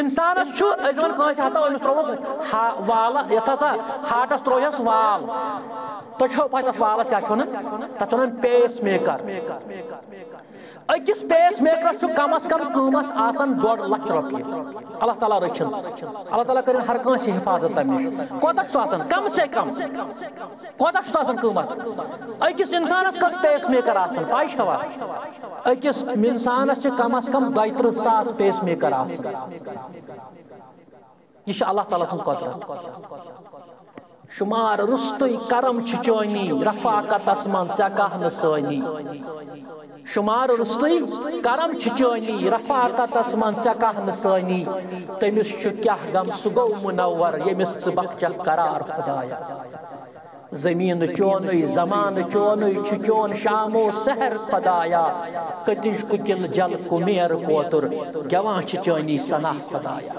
انسانس چھو ازون ہتا ہسا تروہس وال تو چھو پتہ تس والس کیا چھو تس ونان پیس میکر۔ اکس پیس میکرس چھو کم از کم قیمت آسان ڈوڑ لچھ رۄپیہِ اللہ تعالیٰ رچھن۔ اللہ تعالیٰ کرن ہر کٲنٛسہِ حفاظت تمِچ کوتاہ چھُ آسان؟ کم سے کم۔ کوتاہ چھُ آسان قیمت۔ أکِس انسانس کٔژ پیس میکر آسان۔ پاے چھوا أکِس انسانس چھِ کم از کم دۄیہِ تٕرٛہ ساس پیس میکر آسان۔ یہ اللہ تعالیٰ سٕنٛز قۄدرت شمار رُستُے کرم چھِ چٲنی رفاقتس منٛز ژےٚ کاہ شمار رستوی کرم چچانی رفاقتس من ژکہ سانی تمس کیا غم سہ گو منور یمس ژ بخچک قرار خدایا. زمین چون زمان چون چون شام و سحر خدایا. کتج ککل جل کمیر کوتر گوان چانی سنا خدایا.